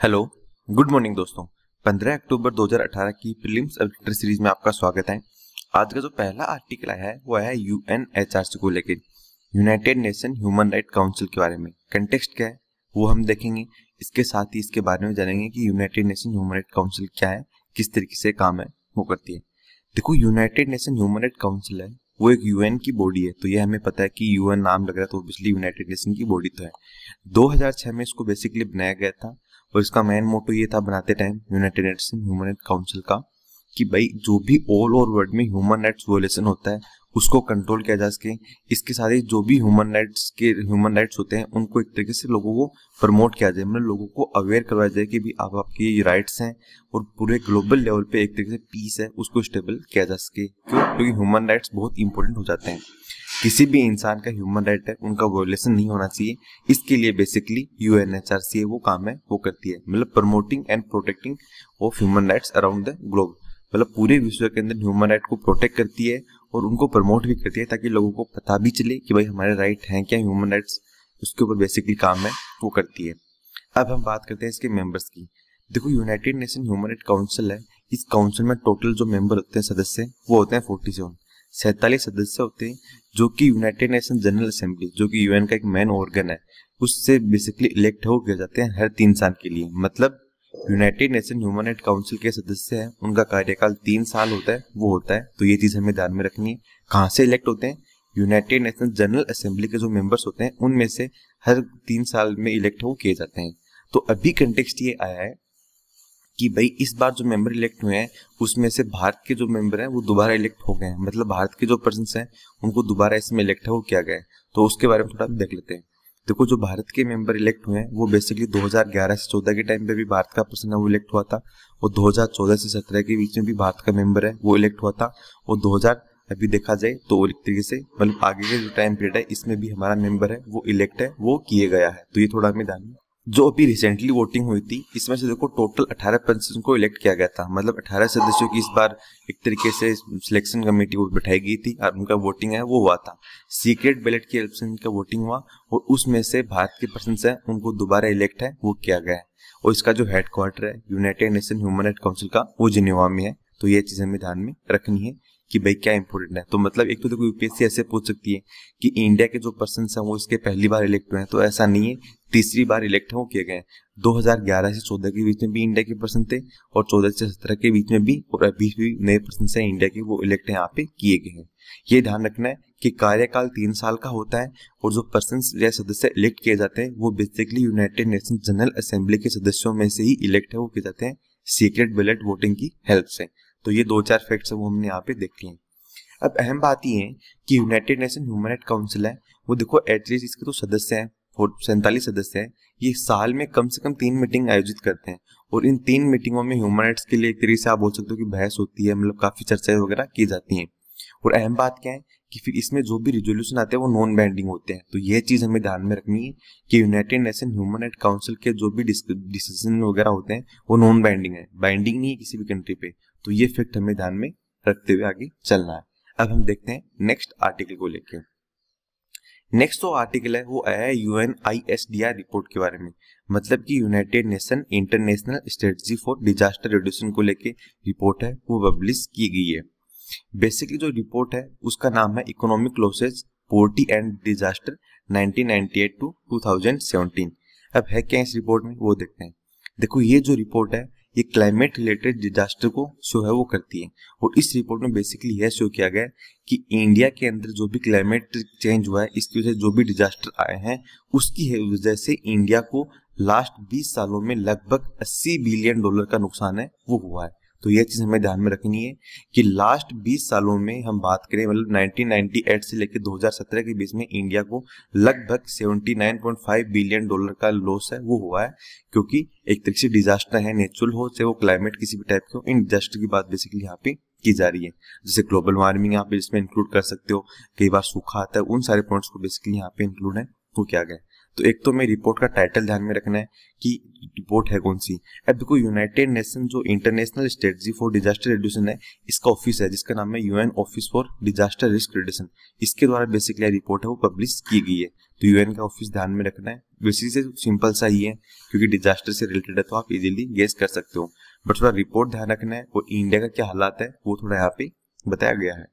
Hello good morning दोस्तों। 15 अक्टूबर 2018 की prelims updater series में आपका स्वागत है। आज का जो पहला आर्टिकल आया है, वो आया है यूएनएचआरसी को लेकर United Nation Human Right Council के बारे में। कंटेक्स्ट क्या है, वो हम देखेंगे। इसके साथ ही इसके बारे में जानेंगे कि United Nation Human Right Council क्या है, किस तरीके से काम है, वो करती है। देखो United Nation Human Right Council है, वो एक यूएन की बॉडी है तो ये हमें पता है कि यूएन नाम लग रहा है तो ऑब्वियसली यूनाइटेड नेशन की बॉडी तो है। 2006 में इसको बेसिकली बनाया गया था और इसका मेन मोटो ये था बनाते time United Nation Human Right Council का, कि भाई जो भी ऑल ओवर वर्ल्ड में ह्यूमन राइट्स वोलेशन होता है, उसको कंट्रोल किया जा सके। इसके साथ ही जो भी ह्यूमन राइट्स के ह्यूमन राइट्स होते हैं, उनको एक तरीके से लोगों को प्रमोट किया जाए। मतलब लोगों को अवेयर करवाया जाए कि भी आप, आपके ये राइट्स हैं और पूरे ग्लोबल लेवल पे एक तरीके से पीस है, उसको स्टेबल किया जा सके। क्यों? क्योंकि ह्यूमन राइट्स बहुत इंपॉर्टेंट हो जाते हैं। किसी भी इंसान का ह्यूमन राइट है, उनका वोलेशन नहीं होना चाहिए। इसके लिए बेसिकली यू वो काम है, वो करती है। मतलब promoting and protecting of human rights around the globe मतलब पूरे विश्व के अंदर ह्यूमन राइट को प्रोटेक्ट करती है और उनको प्रमोट भी करती है ताकि लोगों को पता भी चले कि भाई हमारे राइट हैं क्या ह्यूमन राइट्स उसके ऊपर बेसिकली काम है, वो करती है। अब हम बात करते हैं इसके मेंबर्स की। देखो United Nation Human Right Council है। इस काउंसिल में टोटल जो मेंबर होते हैं, सदस्य, वो होते हैं फोर्टी सेवन सैतालीस सदस्य होते हैं, जो कि यूनाइटेड नेशन जनरल असेंबली जो कि यूएन का एक मेन ऑर्गन है, उससे बेसिकली इलेक्ट हो गए जाते हैं हर तीन साल के लिए। मतलब United Nation Human Right Council के सदस्य हैं, उनका कार्यकाल तीन साल होता है, वो होता है। तो ये चीज़ हमें ध्यान में रखनी है, कहाँ से इलेक्ट होते हैं? यूनाइटेड नेशन जनरल असेंबली के जो मेंबर्स होते हैं, उनमें से हर तीन साल में इलेक्ट हो किए जाते हैं। तो अभी कंटेक्स्ट ये आया है कि भाई इस बार जो मेंबर इलेक्ट हुए हैं, उसमें से भारत के जो मेंबर हैं, वो दोबारा इलेक्ट हो गए हैं। मतलब भारत के जो पर्सन हैं, उनको दोबारा इसमें इलेक्ट है, वो किया गया है? तो उसके बारे में थोड़ा देख लेते हैं। देखो, जो भारत के मेंबर इलेक्ट हुए हैं, वो बेसिकली 2011 से 14 के टाइम पे भी भारत का पर्सन है, वो इलेक्ट हुआ था। और 2014 से 17 के बीच में भी भारत का मेंबर है, वो इलेक्ट हुआ था। और 2000 अभी देखा जाए तो एक तरीके से मतलब आगे के जो टाइम पीरियड है, इसमें भी हमारा मेंबर है, वो इलेक्ट है, वो किए गया है। तो ये थोड़ा हमें ध्यान जो अभी रिसेंटली वोटिंग हुई थी, इसमें से देखो टोटल 18 पर्सन को इलेक्ट किया गया था। मतलब 18 सदस्यों की इस बार एक तरीके से सिलेक्शन कमेटी बैठाई गई थी और उनका वोटिंग है, वो हुआ था। सीक्रेट बैलेट की हेल्प वोटिंग हुआ और उसमें से भारत के पर्सन है उनको दोबारा इलेक्ट है, वो किया गया है। और इसका जो हेडक्वार्टर है United Nation Human Right Council का, वो जिनेवा में है। तो ये चीज़ हमें ध्यान में रखनी है। कि भाई क्या इंपोर्टेंट है? तो मतलब एक तो देखो यूपीएससी ऐसे पूछ सकती है कि इंडिया के जो पर्सन हैं, वो इसके पहली बार इलेक्ट हुए हैं तो ऐसा नहीं है। तीसरी बार इलेक्ट हो किए गए 2011 से 14 के बीच में भी इंडिया के पर्सन थे और 14 से 17 के बीच में भी और अभी भी नए पर्सन से इंडिया के, वो इलेक्ट यहाँ पे किए गए हैं। ये ध्यान रखना है कि कार्यकाल तीन साल का होता है और जो पर्सन या सदस्य इलेक्ट किए जाते हैं, वो basically United Nation General Assembly के सदस्यों में से ही इलेक्ट है, वो किए जाते हैं। सीक्रेट बैलेट वोटिंग की हेल्प से। तो ये दो चार फैक्ट्स वो हमने यहाँ पे देख लिए। अब अहम बात ये है कि United Nation Human Right Council है, वो देखो एटलीस्ट इसके तो सदस्य हैं सैंतालीस सदस्य हैं, ये साल में कम से कम तीन मीटिंग आयोजित करते हैं। और इन तीन मीटिंगों में ह्यूमन राइट्स के लिए एक तरीके से आप बोल सकते हो कि बहस होती है मतलब काफ़ी चर्चाएँ वगैरह की जाती हैं। और अहम बात क्या है कि फिर इसमें जो भी रिजोल्यूशन आते हैं, वो नॉन बाइंडिंग होते हैं। तो ये चीज़ हमें ध्यान में रखनी है कि United Nation Human Right Council के जो भी डिसीज़न वगैरह होते हैं, वो नॉन बाइंडिंग है। बाइंडिंग नहीं है किसी भी कंट्री पे। तो ये फैक्ट हमें ध्यान में रखते हुए आगे चलना है। अब हम देखते हैं नेक्स्ट आर्टिकल को लेकर नेक्स्ट जो आर्टिकल है, वो आया है डी आर रिपोर्ट के बारे में। मतलब कि United Nation International Strategy for Disaster Reduction को लेके रिपोर्ट है, वो पब्लिश की गई है। बेसिकली जो रिपोर्ट है, उसका नाम है economic losses poverty and disaster 1998 to 2017 अब है क्या इस रिपोर्ट में? वो देखते हैं। देखो, ये जो रिपोर्ट है ये क्लाइमेट रिलेटेड डिजास्टर को शो है, वो करती है। और इस रिपोर्ट में बेसिकली यह शो किया गया कि इंडिया के अंदर जो भी क्लाइमेट चेंज हुआ है, इसकी वजह से जो भी डिजास्टर आए हैं, उसकी वजह से इंडिया को लास्ट 20 सालों में लगभग 80 बिलियन डॉलर का नुकसान है, वो हुआ है। तो यह चीज़ हमें ध्यान में रखनी है कि लास्ट 20 सालों में हम बात करें मतलब 1998 से लेकर 2017 के बीच में इंडिया को लगभग 79.5 बिलियन डॉलर का लॉस है, वो हुआ है, क्योंकि एक तरीके से डिजास्टर है नेचुरल हो, चाहे वो क्लाइमेट किसी भी टाइप के हो इन डिजास्टर की बात बेसिकली यहाँ पे की जा रही है। जैसे ग्लोबल वार्मिंग यहाँ पे इसमें इंक्लूड कर सकते हो, कई बार सूखा आता है, उन सारे पॉइंट्स को बेसिकली यहाँ पे इंक्लूड है, वो क्या गया तो एक तो मैं रिपोर्ट का टाइटल ध्यान में रखना है कि रिपोर्ट है कौन सी? अब देखो यूनाइटेड नेशन जो International Strategy for Disaster Reduction है, इसका ऑफ़िस है, जिसका नाम है UN Office for Disaster Risk Reduction इसके द्वारा बेसिकली रिपोर्ट है, वो पब्लिश की गई है। तो यूएन का ऑफ़िस ध्यान में रखना है। बेसिकली से सिंपल सा ही है, क्योंकि डिजास्टर से रिलेटेड है तो आप इजीली गेस कर सकते हो। बट थोड़ा रिपोर्ट ध्यान रखना है, और इंडिया का क्या हालात है, वो थोड़ा यहाँ पे बताया गया है।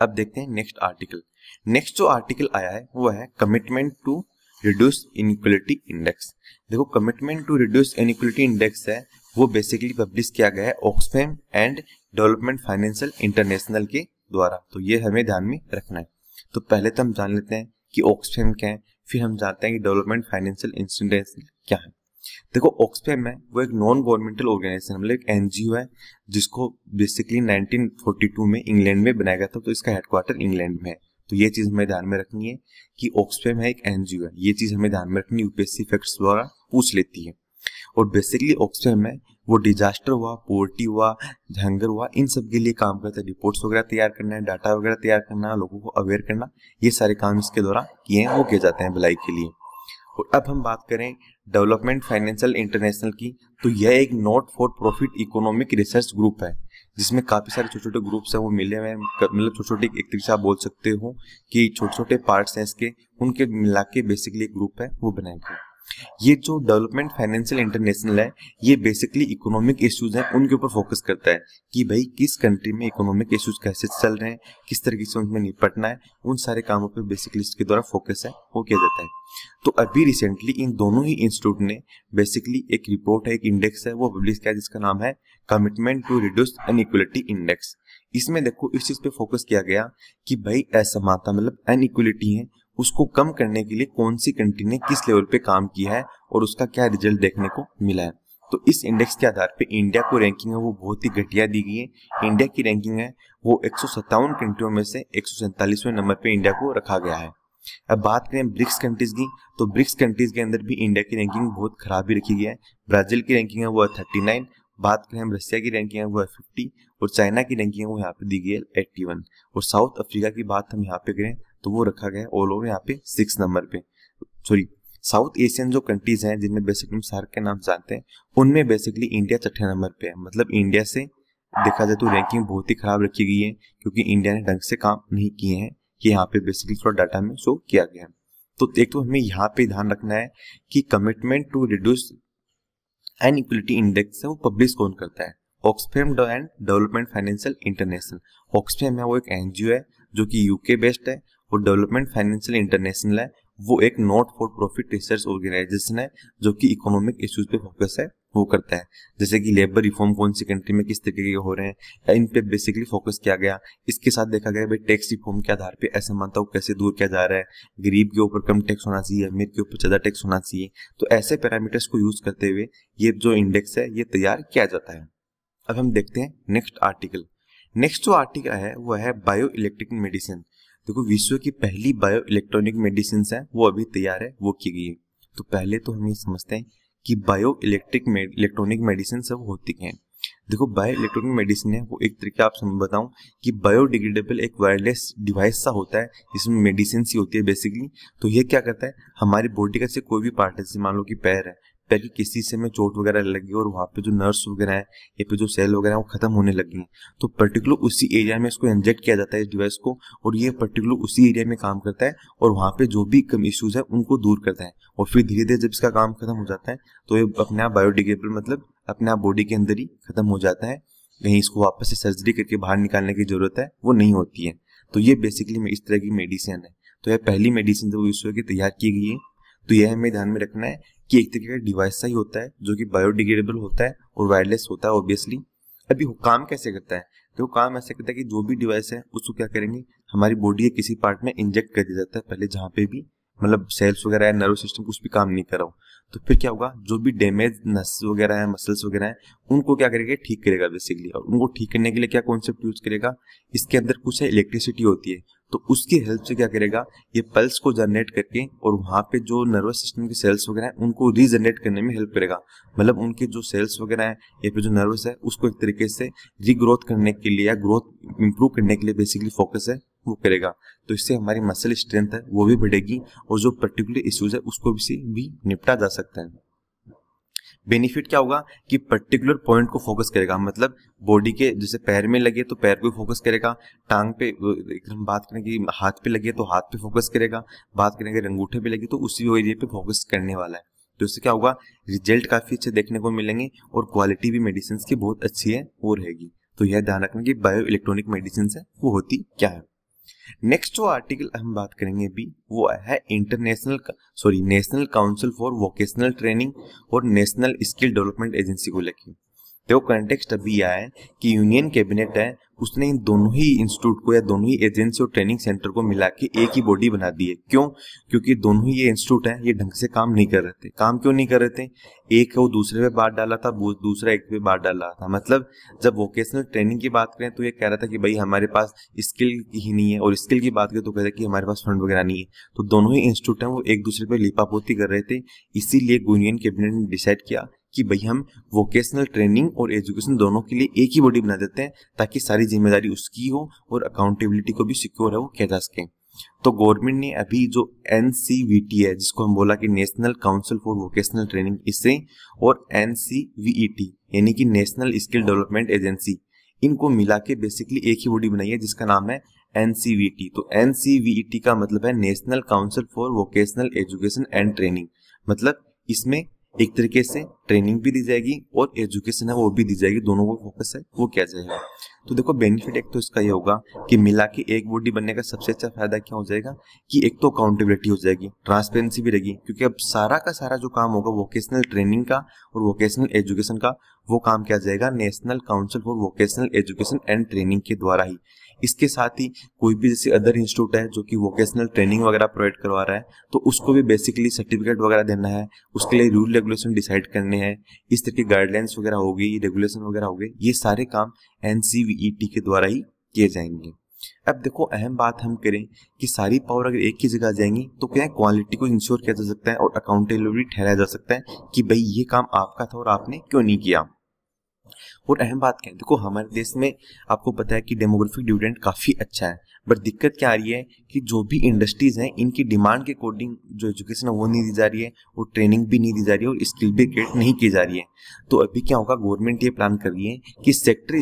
अब देखते हैं नेक्स्ट आर्टिकल नेक्स्ट जो आर्टिकल आया है, वो है Commitment to Reduce Inequality Index देखो Commitment to Reduce Inequality Index है, वो बेसिकली पब्लिश किया गया है Oxfam and Development Financial International के द्वारा। तो ये हमें ध्यान में रखना है। तो पहले तो हम जान लेते हैं कि ऑक्सफेम क्या है, फिर हम जानते हैं कि डेवलपमेंट फाइनेंशियल इंस्टीट्यूशन क्या है। देखो ऑक्सफेम है, वो एक नॉन गवर्नमेंटल ऑर्गेनाइजेशन मतलब एक एनजीओ है, जिसको बेसिकली 1942 में इंग्लैंड में बनाया गया था तो इसका हेडक्वार्टर इंग्लैंड में है। तो ये चीज़ हमें ध्यान में रखनी है कि ऑक्सफेम है एक एनजीओ है। ये चीज़ हमें ध्यान में रखनी यूपीएससी फैक्ट्स द्वारा पूछ लेती है। और बेसिकली ऑक्सफेम है, वो डिजास्टर हुआ पोवर्टी हुआ हंगर हुआ, इन सब के लिए काम करता है। रिपोर्ट्स वगैरह तैयार करना है डाटा वगैरह तैयार करना लोगों को अवेयर करना ये सारे काम इसके द्वारा किए हैं, वो किए जाते हैं भलाई के लिए। और अब हम बात करें डेवलपमेंट फाइनेंशियल इंटरनेशनल की तो यह एक not for profit economic research group है। जिसमें काफ़ी सारे छोटे छोटे ग्रुप्स हैं, वो मिले हुए मतलब छोटे छोटे एक तरीके से आप बोल सकते हो कि छोटे छोटे पार्ट्स हैं इसके, उनके मिला के बेसिकली एक ग्रुप है, वो बनाए गए ये जो डेवलपमेंट फाइनेंशियल इंटरनेशनल है, ये बेसिकली इकोनॉमिक इश्यूज़ हैं, उनके ऊपर फोकस करता है कि भाई किस कंट्री में इकोनॉमिक इश्यूज़ कैसे चल रहे हैं, किस तरीके से उनमें निपटना है, उन सारे कामों पर बेसिकली इसके द्वारा फोकस है, वो किया जाता है। तो अभी रिसेंटली इन दोनों ही इंस्टीट्यूट ने बेसिकली एक रिपोर्ट है, एक इंडेक्स है, वो पब्लिश किया जिसका नाम है Commitment to Reduce Inequality Index इसमें देखो, इस चीज़ पे फोकस किया गया कि भाई असमानता मतलब अनइक्वलिटी है, उसको कम करने के लिए कौन सी कंट्री ने किस लेवल पे काम किया है और उसका क्या रिज़ल्ट देखने को मिला है। तो इस इंडेक्स के आधार पे इंडिया को रैंकिंग है, वो बहुत ही घटिया दी गई है। इंडिया की रैंकिंग है, वो एक कंट्रियों में से एक नंबर पे इंडिया को रखा गया है। अब बात करें ब्रिक्स कंट्रीज़ की तो ब्रिक्स कंट्रीज़ के अंदर भी इंडिया की रैंकिंग बहुत खराब ही रखी गई है। ब्राज़ील की रैंकिंग है, वो थर्टी नाइन बात करें हम रशिया की रैंकिंग है, वो है फिफ्टी और चाइना की रैंकिंग है, वो यहाँ पे दी गई है एट्टी वन और साउथ अफ्रीका की बात हम यहाँ पे करें तो वो रखा गया है ऑल ओवर यहाँ पे सिक्स नंबर पे. सॉरी साउथ एशियन जो कंट्रीज़ हैं, जिनमें बेसिकली हम सार्क के नाम जानते हैं, उनमें बेसिकली इंडिया छठे नंबर पे है. मतलब इंडिया से देखा जाए तो रैंकिंग बहुत ही खराब रखी गई है, क्योंकि इंडिया ने ढंग से काम नहीं किए हैं, कि यहाँ पे बेसिकली थोड़ा डाटा में शो किया गया है. तो एक तो हमें यहाँ पे ध्यान रखना है कि Commitment to Reduce Inequality Index है वो पब्लिश कौन करता है? Oxfam and Development Financial International Oxfam है, वो एक एनजीओ है, जो कि यूके बेस्ड है। और डेवलपमेंट फाइनेंशियल इंटरनेशनल है। वो एक not for profit research organisation है, जो कि इकोनॉमिक इश्यूज़ पे फोकस है। वो करता है। जैसे कि लेबर रिफॉर्म कौन सी कंट्री में किस तरीके के हो रहे हैं इन पे बेसिकली फोकस किया गया, इसके साथ देखा गया भाई टैक्स रिफॉर्म के आधार पे असमानता को कैसे दूर किया जा रहा है। गरीब के ऊपर कम टैक्स होना चाहिए, अमीर के ऊपर ज़्यादा टैक्स होना चाहिए। तो ऐसे पैरामीटर्स को यूज़ करते हुए ये जो इंडेक्स है, ये तैयार किया जाता है। अब हम देखते हैं नेक्स्ट आर्टिकल नेक्स्ट जो आर्टिकल है, वो है बायो इलेक्ट्रिक मेडिसिन देखो, विश्व की पहली बायो इलेक्ट्रॉनिक मेडिसिन है, वो अभी तैयार है, वो की गई है। तो पहले तो हम ये समझते हैं कि बायो इलेक्ट्रिक इलेक्ट्रॉनिक मेडिसिन सब होती हैं। देखो बायो इलेक्ट्रॉनिक मेडिसिन है, वो एक तरीके आप समझ, बताऊँ कि बायोडिग्रेडेबल एक वायरलेस डिवाइस सा होता है, जिसमें मेडिसिन सी होती है बेसिकली तो ये क्या करता है? हमारी बॉडी का से कोई भी पार्ट है जैसे मान लो कि पैर है पैर की किसी से में चोट वगैरह लगी और वहाँ पे जो नर्स वगैरह है, या फिर जो सेल वगैरह है, वो खत्म होने लगी तो पर्टिकुलर उसी एरिया में इसको इंजेक्ट किया जाता है इस डिवाइस को और ये पर्टिकुलर उसी एरिया में काम करता है और वहाँ पे जो भी कम इश्यूज़ है, उनको दूर करता है और फिर धीरे धीरे जब इसका काम खत्म हो जाता है तो ये अपने आप बायोडिग्रेडेबल मतलब अपने आप बॉडी के अंदर ही खत्म हो जाता है। कहीं इसको वापस से सर्जरी करके बाहर निकालने की ज़रूरत है, वो नहीं होती है। तो ये बेसिकली इस तरह की मेडिसिन है। तो यह पहली मेडिसिन जब विश्व की तैयार की गई है तो यह हमें ध्यान में रखना है कि एक तरीके का डिवाइस सा ही होता है, जो कि बायोडिग्रेडेबल होता है और वायरलेस होता है ऑब्वियसली अभी काम कैसे करता है? तो काम ऐसे करता है कि जो भी डिवाइस है, उसको क्या करेंगे? हमारी बॉडी के किसी पार्ट में इंजेक्ट कर दिया जाता है, पहले जहाँ पे भी मतलब सेल्स वगैरह है नर्व सिस्टम कुछ भी काम नहीं कर रहा हो। तो फिर क्या होगा? जो भी डैमेज नस वगैरह है मसल्स वगैरह है, उनको क्या करेगा? ठीक करेगा बेसिकली और उनको ठीक करने के लिए क्या कॉन्सेप्ट यूज़ करेगा? इसके अंदर कुछ है इलेक्ट्रिसिटी होती है। तो उसकी हेल्प से क्या करेगा? ये पल्स को जनरेट करके और वहाँ पे जो नर्वस सिस्टम के सेल्स वगैरह हैं उनको रीजनरेट करने में हेल्प करेगा। मतलब उनके जो सेल्स वगैरह हैं या फिर जो नर्वस है उसको एक तरीके से रीग्रोथ करने के लिए या ग्रोथ इंप्रूव करने के लिए बेसिकली फोकस है वो करेगा। तो इससे हमारी मसल स्ट्रेंथ है वो भी बढ़ेगी और जो पर्टिकुलर इश्यूज़ है उसको भी, भी निपटा जा सकता है। बेनिफिट क्या होगा कि पर्टिकुलर पॉइंट को फोकस करेगा मतलब बॉडी के जैसे पैर में लगे तो पैर को फोकस करेगा, टांग पे हम बात करें कि हाथ पे लगे तो हाथ पे फोकस करेगा, बात करेंगे रंगूठे पे लगे तो उसी एरिया पे फोकस करने वाला है। तो इससे क्या होगा, रिज़ल्ट काफ़ी अच्छे देखने को मिलेंगे और क्वालिटी भी मेडिसिन की बहुत अच्छी है, वो रहेगी। तो यह ध्यान रखना कि बायो इलेक्ट्रॉनिक मेडिसिन है, वो होती क्या है। नेक्स्ट जो आर्टिकल हम बात करेंगे भी वो है international sorry National Council for Vocational Training और नेशनल स्किल डेवलपमेंट एजेंसी को लेकर देखो कंटेक्स्ट अभी आया है कि यूनियन कैबिनेट है, उसने इन दोनों ही इंस्टीट्यूट को या दोनों ही एजेंसी और ट्रेनिंग सेंटर को मिला के एक ही बॉडी बना दी है। क्यों? क्योंकि दोनों ही ये इंस्टीट्यूट है, ये ढंग से काम नहीं कर रहे थे। काम क्यों नहीं कर रहे थे? एक वो दूसरे पे बात डाला था दूसरा एक पे बात डाल रहा था। मतलब जब वोकेशनल ट्रेनिंग की बात करें तो ये कह रहा था कि भाई हमारे पास स्किल ही नहीं है और स्किल की बात करें तो कहते कि हमारे पास फंड वगैरह नहीं है। तो दोनों ही इंस्टीट्यूट हैं, वो एक दूसरे पर लिपापोती कर रहे थे। इसीलिए यूनियन कैबिनेट ने डिसाइड किया कि भाई हम वोकेशनल ट्रेनिंग और एजुकेशन दोनों के लिए एक ही बॉडी बना देते हैं, ताकि सारी ज़िम्मेदारी उसकी हो और अकाउंटेबिलिटी को भी सिक्योर है, वो किया जा सके। तो गवर्नमेंट ने अभी जो एन है, जिसको हम बोला कि National Council for Vocational Training इससे और एन यानी कि नेशनल स्किल डेवलपमेंट एजेंसी इनको मिला के बेसिकली एक ही बॉडी बनाई है, जिसका नाम है एनसीवीटी तो एनसीवीटी का मतलब है National Council for Vocational Education and Training मतलब इसमें एक तरीके से ट्रेनिंग भी दी जाएगी और एजुकेशन है, वो भी दी जाएगी। दोनों को फोकस है, वो क्या जाएगा। तो देखो बेनिफिट एक तो इसका ये होगा कि मिला के एक बॉडी बनने का सबसे अच्छा फ़ायदा क्या हो जाएगा कि एक तो अकाउंटेबिलिटी हो जाएगी ट्रांसपेरेंसी भी रहेगी। क्योंकि अब सारा का सारा जो काम होगा वोकेशनल ट्रेनिंग का और वोकेशनल एजुकेशन का, वो काम किया जाएगा National Council for Vocational Education and Training के द्वारा ही। इसके साथ ही कोई भी जैसे अदर इंस्टीट्यूट है जो कि वोकेशनल ट्रेनिंग वगैरह प्रोवाइड करवा रहा है तो उसको भी बेसिकली सर्टिफिकेट वगैरह देना है, उसके लिए रूल रेगुलेशन डिसाइड करने हैं, इस तरह की गाइडलाइंस वगैरह हो गई रेगुलेशन वगैरह हो गए ये सारे काम एनसीवीईटी के द्वारा ही किए जाएँगे। अब देखो, अहम बात हम करें कि सारी पावर अगर एक ही जगह जाएँगी तो क्या क्वालिटी को इंश्योर किया जा सकता है और अकाउंटेबिलिटी ठहराया जा सकता है कि भाई ये काम आपका था और आपने क्यों नहीं किया? और अहम बात क्या है देखो, हमारे देश में आपको पता है कि डेमोग्राफिक डिविडेंड काफ़ी अच्छा है बट दिक्कत क्या आ रही है कि जो भी इंडस्ट्रीज़ हैं, इनकी डिमांड के अकॉर्डिंग जो एजुकेशन है, वो नहीं दी जा रही है और ट्रेनिंग भी नहीं दी जा रही है और स्किल भी क्रिएट नहीं की जा रही है। तो अभी क्या होगा गवर्नमेंट ये प्लान कर रही है कि सेक्टर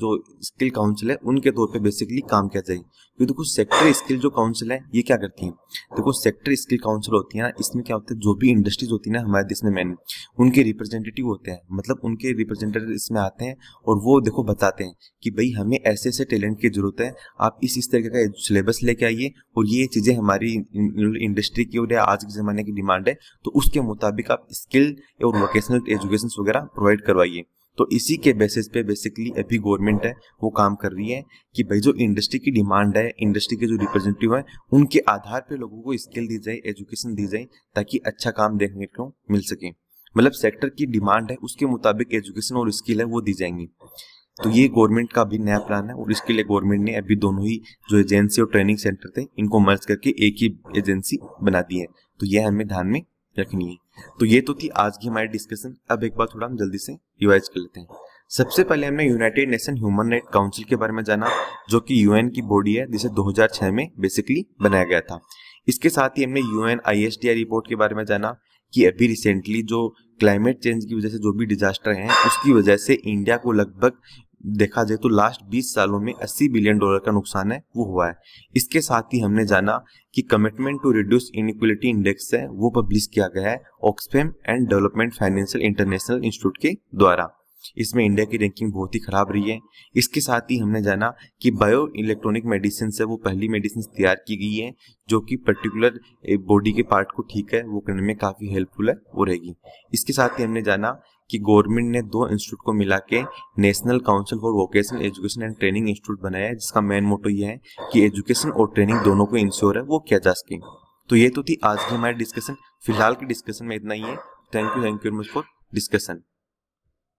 जो स्किल काउंसिल है, उनके तौर पर बेसिकली काम किया जाए। क्योंकि देखो सेक्टर स्किल जो काउंसिल है, ये क्या करती है? देखो सेक्टर स्किल काउंसिल होती है ना, इसमें क्या होता है, जो भी इंडस्ट्रीज़ होती है ना, हमारे देश में मैन उनके रिप्रेजेंटेटिव होते हैं। मतलब उनके रिप्रेजेंटेटिव इसमें आते हैं और वो देखो बताते हैं कि भाई हमें ऐसे ऐसे टैलेंट की ज़रूरत है, आप इस इस तरीके का सिलेबस लेके आइए और ये चीज़ें हमारी इंडस्ट्री की और आज के ज़माने की डिमांड है तो उसके मुताबिक आप स्किल और वोकेशनल एजुकेशन वगैरह प्रोवाइड करवाइए। तो इसी के बेसिस पे बेसिकली अभी गवर्नमेंट है, वो काम कर रही है कि भाई जो इंडस्ट्री की डिमांड है इंडस्ट्री के जो रिप्रेजेंटेटिव है, उनके आधार पे लोगों को स्किल दी जाए एजुकेशन दी जाए, ताकि अच्छा काम देखने को मिल सके। मतलब सेक्टर की डिमांड है, उसके मुताबिक एजुकेशन और स्किल है, वो दी जाएँगी। तो ये गवर्नमेंट का अभी नया प्लान है, और इसके लिए गवर्नमेंट ने अभी दोनों ही जो एजेंसी और ट्रेनिंग सेंटर थे, इनको मर्ज करके एक ही एजेंसी बना दी है। तो यह हमें ध्यान में रखनी है। तो ये तो थी आज की हमारी डिस्कशन अब एक बार थोड़ा हम जल्दी से रिवाइज कर लेते हैं। सबसे पहले हमने United Nation Human Right Council के बारे में जाना, जो कि यूएन की बॉडी है, जिसे 2006 में बेसिकली बनाया गया था। इसके साथ ही हमने यूएन आईएसडीआई रिपोर्ट के बारे में जाना, कि अभी रिसेंटली जो क्लाइमेट चेंज की वजह से जो भी डिजास्टर हैं, उसकी वजह से इंडिया को लगभग देखा जाए तो लास्ट 20 सालों में 80 बिलियन डॉलर का नुकसान है, वो हुआ है। इसके साथ ही हमने जाना कि Commitment to Reduce Inequality Index है वो पब्लिश किया गया है Oxfam and Development Financial International Institute के द्वारा। इसमें इंडिया की रैंकिंग बहुत ही खराब रही है। इसके साथ ही हमने जाना कि बायो इलेक्ट्रॉनिक मेडिसिन से वो पहली मेडिसिन तैयार की गई है, जो कि पर्टिकुलर बॉडी के पार्ट को ठीक है, वो करने में काफ़ी हेल्पफुल है, वो रहेगी। इसके साथ ही हमने जाना कि गवर्नमेंट ने दो इंस्टीट्यूट को मिला के National Council for Vocational Education and Training Institute बनाया है, जिसका मेन मोटो ये है कि एजुकेशन और ट्रेनिंग दोनों को इंश्योर है, वो किया जा सके। तो ये तो थी आज की हमारी डिस्कशन फ़िलहाल की डिस्कशन में इतना ही है। Thank you thank you much for discussion